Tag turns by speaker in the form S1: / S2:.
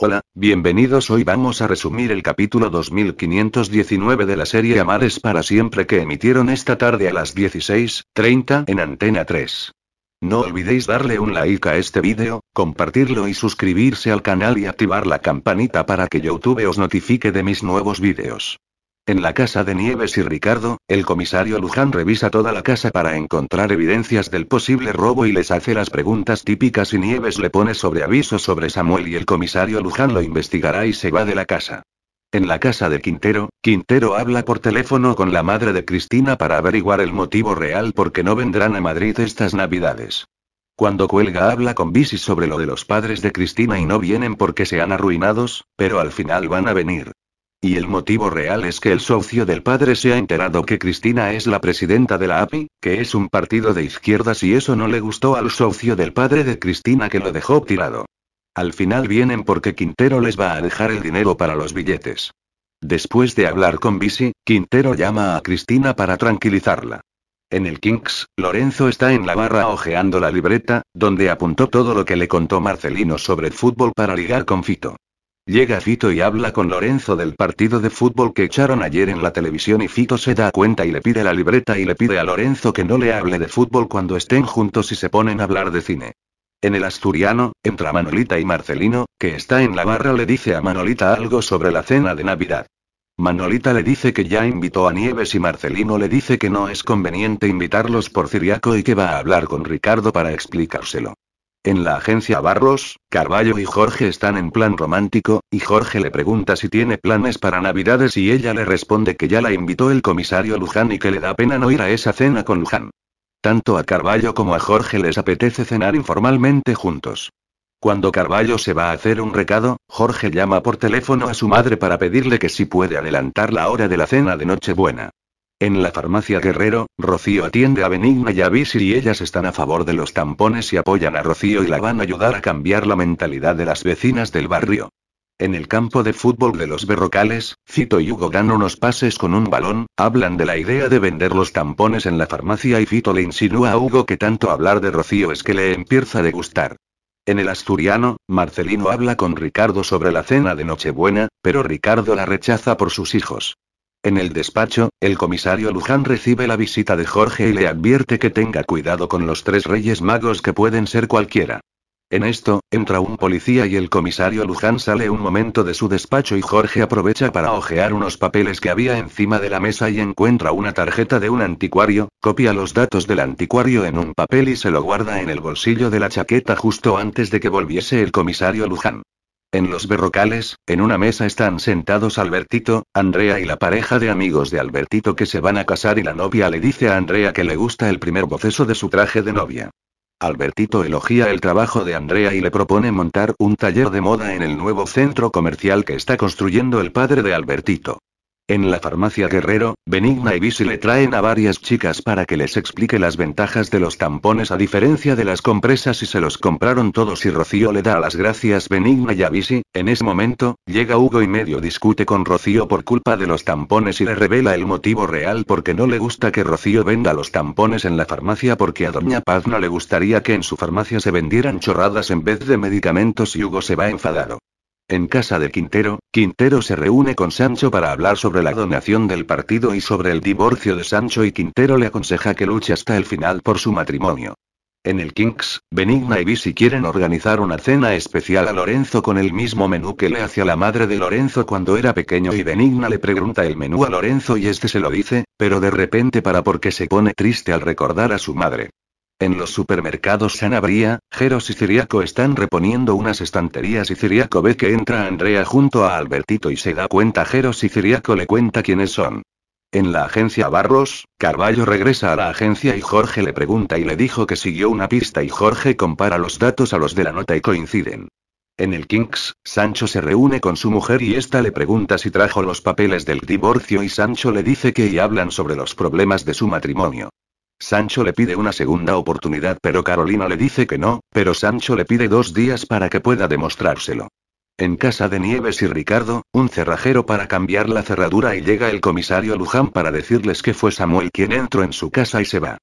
S1: Hola, bienvenidos hoy vamos a resumir el capítulo 2519 de la serie Amares para siempre que emitieron esta tarde a las 16.30 en Antena 3. No olvidéis darle un like a este vídeo, compartirlo y suscribirse al canal y activar la campanita para que YouTube os notifique de mis nuevos vídeos. En la casa de Nieves y Ricardo, el comisario Luján revisa toda la casa para encontrar evidencias del posible robo y les hace las preguntas típicas y Nieves le pone sobre aviso sobre Samuel y el comisario Luján lo investigará y se va de la casa. En la casa de Quintero, Quintero habla por teléfono con la madre de Cristina para averiguar el motivo real por qué no vendrán a Madrid estas navidades. Cuando cuelga habla con Bisi sobre lo de los padres de Cristina y no vienen porque se han arruinados, pero al final van a venir. Y el motivo real es que el socio del padre se ha enterado que Cristina es la presidenta de la API, que es un partido de izquierdas y eso no le gustó al socio del padre de Cristina que lo dejó tirado. Al final vienen porque Quintero les va a dejar el dinero para los billetes. Después de hablar con Bisi, Quintero llama a Cristina para tranquilizarla. En el Kings, Lorenzo está en la barra hojeando la libreta, donde apuntó todo lo que le contó Marcelino sobre fútbol para ligar con Fito. Llega Fito y habla con Lorenzo del partido de fútbol que echaron ayer en la televisión y Fito se da cuenta y le pide la libreta y le pide a Lorenzo que no le hable de fútbol cuando estén juntos y se ponen a hablar de cine. En el asturiano, entra Manolita y Marcelino, que está en la barra, le dice a Manolita algo sobre la cena de Navidad. Manolita le dice que ya invitó a Nieves y Marcelino le dice que no es conveniente invitarlos por Ciriaco y que va a hablar con Ricardo para explicárselo. En la agencia Barros, Carballo y Jorge están en plan romántico, y Jorge le pregunta si tiene planes para Navidades y ella le responde que ya la invitó el comisario Luján y que le da pena no ir a esa cena con Luján. Tanto a Carballo como a Jorge les apetece cenar informalmente juntos. Cuando Carballo se va a hacer un recado, Jorge llama por teléfono a su madre para pedirle que si puede adelantar la hora de la cena de Nochebuena. En la farmacia Guerrero, Rocío atiende a Benigna y a Visir y ellas están a favor de los tampones y apoyan a Rocío y la van a ayudar a cambiar la mentalidad de las vecinas del barrio. En el campo de fútbol de los Berrocales, Fito y Hugo dan unos pases con un balón, hablan de la idea de vender los tampones en la farmacia y Fito le insinúa a Hugo que tanto hablar de Rocío es que le empieza a gustar. En el asturiano, Marcelino habla con Ricardo sobre la cena de Nochebuena, pero Ricardo la rechaza por sus hijos. En el despacho, el comisario Luján recibe la visita de Jorge y le advierte que tenga cuidado con los tres reyes magos que pueden ser cualquiera. En esto, entra un policía y el comisario Luján sale un momento de su despacho y Jorge aprovecha para hojear unos papeles que había encima de la mesa y encuentra una tarjeta de un anticuario, copia los datos del anticuario en un papel y se lo guarda en el bolsillo de la chaqueta justo antes de que volviese el comisario Luján. En los berrocales, en una mesa están sentados Albertito, Andrea y la pareja de amigos de Albertito que se van a casar y la novia le dice a Andrea que le gusta el primer boceso de su traje de novia. Albertito elogia el trabajo de Andrea y le propone montar un taller de moda en el nuevo centro comercial que está construyendo el padre de Albertito. En la farmacia Guerrero, Benigna y Bisi le traen a varias chicas para que les explique las ventajas de los tampones a diferencia de las compresas y se los compraron todos y Rocío le da las gracias Benigna y a Bisi, en ese momento, llega Hugo y medio discute con Rocío por culpa de los tampones y le revela el motivo real porque no le gusta que Rocío venda los tampones en la farmacia porque a Doña Paz no le gustaría que en su farmacia se vendieran chorradas en vez de medicamentos y Hugo se va enfadado. En casa de Quintero, Quintero se reúne con Sancho para hablar sobre la donación del partido y sobre el divorcio de Sancho y Quintero le aconseja que luche hasta el final por su matrimonio. En el Kings, Benigna y Bisi quieren organizar una cena especial a Lorenzo con el mismo menú que le hacía la madre de Lorenzo cuando era pequeño y Benigna le pregunta el menú a Lorenzo y este se lo dice, pero de repente para porque se pone triste al recordar a su madre. En los supermercados Sanabria, Jeros y Ciriaco están reponiendo unas estanterías y Ciriaco ve que entra Andrea junto a Albertito y se da cuenta Jeros y Ciriaco le cuenta quiénes son. En la agencia Barros, Carballo regresa a la agencia y Jorge le pregunta y le dijo que siguió una pista y Jorge compara los datos a los de la nota y coinciden. En el Kings, Sancho se reúne con su mujer y ésta le pregunta si trajo los papeles del divorcio y Sancho le dice que y hablan sobre los problemas de su matrimonio. Sancho le pide una segunda oportunidad pero Carolina le dice que no, pero Sancho le pide dos días para que pueda demostrárselo. En casa de Nieves y Ricardo, un cerrajero para cambiar la cerradura y llega el comisario Luján para decirles que fue Samuel quien entró en su casa y se va.